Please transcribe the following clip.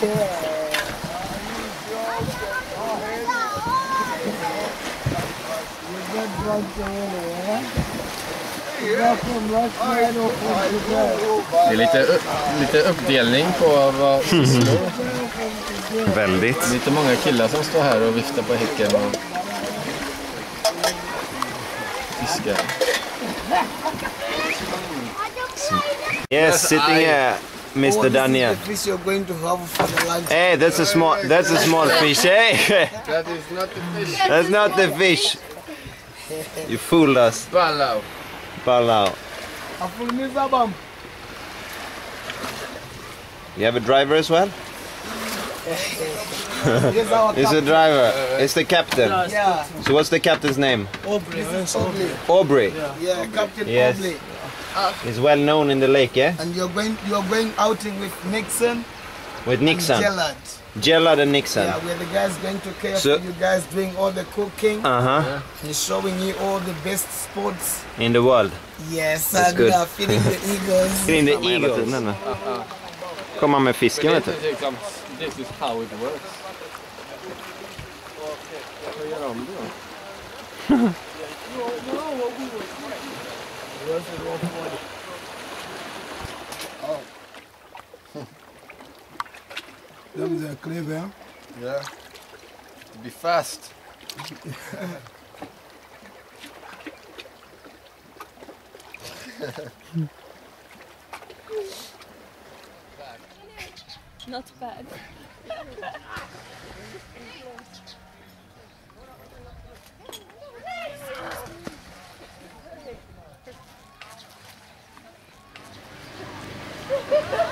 Det är lite, lite uppdelning på vad. Väldigt. Lite många killar som står här och viftar på häcken och fiskar. Yes, sitting here, Mr. Oh, Daniel. Fish you're going to have for the lunch. Hey, that's a small, that's a small fish. Hey, That is not the fish. that's not the fish. You fooled us, Ballau. Palau. Afulumizabam. You have a driver as well? Here's our He's a driver. It's the captain. Yeah, So what's the captain's name? Aubrey. Aubrey. Aubrey. Yeah, Captain Yes. Aubrey. He's well known in the lake, yeah? And you're going you're going outing with Nixon With Nixon. and Gellard. Gellard and Nixon. Yeah, where the guys going to care So- for you guys doing all the cooking. Uh huh. He's showing you all the best spots. In the world. Yes, That's and good. uh, feeding the eagles. In the eagles. Komma med fisken vet du. This is, liksom, this is how it works. Vad gör de då? Oh. Them they're clever. Yeah. To be fast. Not bad. Ha ha ha!